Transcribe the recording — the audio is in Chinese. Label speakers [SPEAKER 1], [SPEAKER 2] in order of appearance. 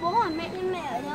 [SPEAKER 1] Bố hỏi mẹ nhưng mẹ ở đâu?